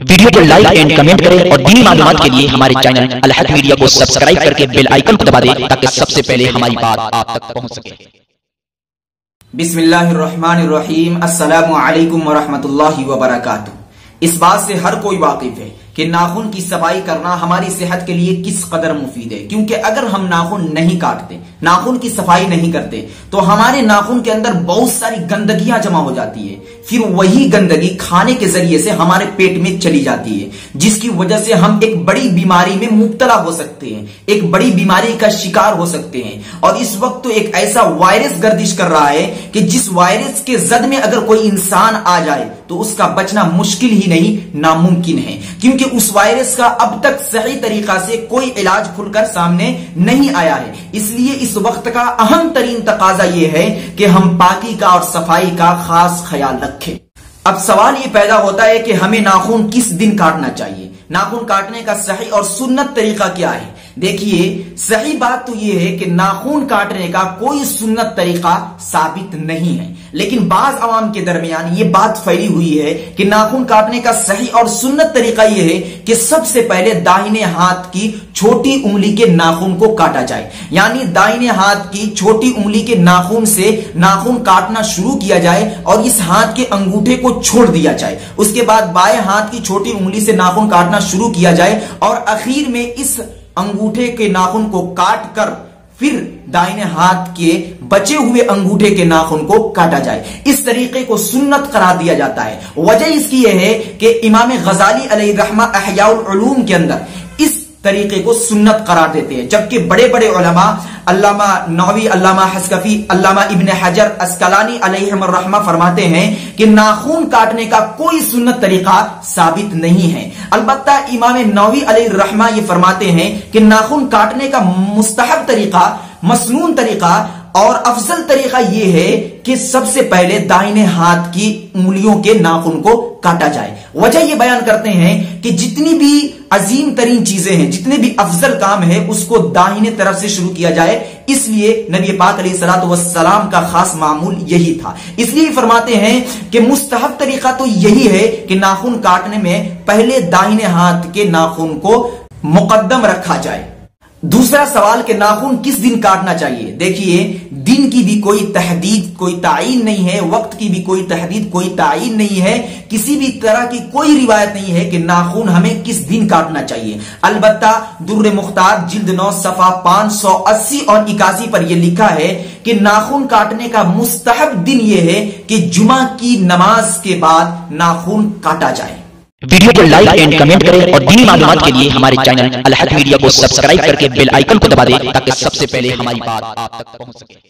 Video کو like and comment کریں اور دینی معلومات کے لیے ہمارے چینل الحد میڈیا کو سبسکرائب کر کے بیل آئیکن کو دبا دیں تاکہ سب سے پہلے ہماری بات آپ تک پہنچ سکے بسم اللہ الرحمن الرحیم السلام علیکم ورحمۃ اللہ وبرکاتہ اس بات سے ہر کوئی واقف ہے کہ ناخن کی صفائی کرنا ہماری صحت کے لیے کس قدر مفید ہے؟ کیونکہ اگر ہم ناخن نہیں کاٹتے، ناخن کی صفائی نہیں کرتے، تو ہمارے ناخن کے اندر بہت ساری گندگیاں جمع ہو جاتی ہے پھر وہی گندگی کھانے کے ذریعے سے ہمارے پیٹ میں چلی جاتی ہے، جس کی وجہ سے ہم ایک بڑی بیماری میں مبتلا ہو سکتے ہیں، ایک بڑی بیماری کا شکار ہو سکتے ہیں۔ اور اس وقت تو ایک ایسا وائرس گردش کر رہا ہے کہ جس وائرس کے زد میں اگر کوئی انسان آ جائے، تو اس کا بچنا مشکل ہی نہیں، ناممکن ہے۔ کیونکہ اس وائرس کا اب تک صحیح طریقہ سے کوئی علاج کھل کر سامنے نہیں آیا ہے۔ اس لیے اس وقت کا اہم ترین تقاضا یہ ہے کہ ہم پاکی کا اور صفائی کا خاص خیال رکھیں۔ اب سوال یہ پیدا ہوتا ہے کہ ہمیں ناخون کس دن کاٹنا چاہیے؟ ناخون کاٹنے کا صحیح اور سنت طریقہ کیا ہے؟ دیکھیے، صحیح بات تو یہ ہے کہ ناخون کاٹنے کا کوئی سنت طریقہ ثابت نہیں ہے۔ لیکن بعض عوام کے درمیان یہ بات پھیلی ہوئی ہے کہ ناخون کاٹنے کا صحیح اور سنت طریقہ یہ ہے کہ سب سے پہلے داہنے ہاتھ کی چھوٹی انگلی کے ناخون کو کاٹا جائے۔ یعنی دائنے ہاتھ کی چھوٹی انگلی کے ناخون سے ناخون کاٹنا شروع کیا جائے اور اس ہاتھ کے انگوٹھے کو چھوڑ دیا جائے۔ اس کے بعد بائیں ہاتھ کی چھوٹی انگلی سے ناخون کاٹنا شروع کیا جائے اور اخیر میں اس انگوٹھے کے ناخن کو کاٹ کر پھر دائنے ہاتھ کے بچے ہوئے انگوٹھے کے ناخن کو کاٹا جائے۔ اس طریقے کو سنت قرار دیا جاتا ہے۔ وجہ اس کی یہ ہے کہ امام غزالی علیہ رحمہ احیاء العلوم کے اندر طریقے کو سنت قرار دیتے ہیں۔ جبکہ بڑے بڑے علماء، علامہ نووی، علامہ حسکفی، علامہ ابن حجر اسکلانی علیہ الرحمہ فرماتے ہیں کہ ناخون کاٹنے کا کوئی سنت طریقہ ثابت نہیں ہے۔ البتہ امام نووی علیہ الرحمہ یہ فرماتے ہیں کہ ناخون کاٹنے کا مستحب طریقہ، مسنون طریقہ اور افضل طریقہ یہ ہے کہ سب سے پہلے دائنے ہاتھ کی انگلیوں کے ناخن کو کاٹا جائے۔ وجہ یہ بیان کرتے ہیں کہ جتنی بھی عظیم ترین چیزیں ہیں۔ جتنے بھی افضل کام ہے اس کو داہنے طرف سے شروع کیا جائے۔ اس لیے نبی پاک علیہ السلام والسلام کا خاص معمول یہی تھا۔ اس لیے فرماتے ہیں کہ مستحب طریقہ تو یہی ہے کہ ناخن کاٹنے میں پہلے داہنے ہاتھ کے ناخن کو مقدم رکھا جائے۔ دوسرا سوال کہ ناخن کس دن کاٹنا چاہیے؟ دیکھیے دن کی بھی کوئی تحدید، کوئی تعین نہیں ہے، وقت کی بھی کوئی تحدید، کوئی تعین نہیں ہے۔ کسی بھی طرح کی کوئی روایت نہیں ہے کہ ناخن ہمیں کس دن کاٹنا چاہیے۔ البتہ در مختار جلد نو، صفحہ پانچ سو اسی اور اکاسی پر یہ لکھا ہے کہ ناخن کاٹنے کا مستحب دن یہ ہے کہ جمعہ کی نماز کے بعد ناخن کاٹا جائے۔ ویڈیو کو لائک اینڈ کمنٹ کریں اور دینی معلومات کے لیے ہمارے چینل الحد میڈیا کو سبسکرائب کر کے بیل آئیکن کو دبا دیں تاکہ سب سے پہلے ہماری بات آپ تک پہنچ سکے۔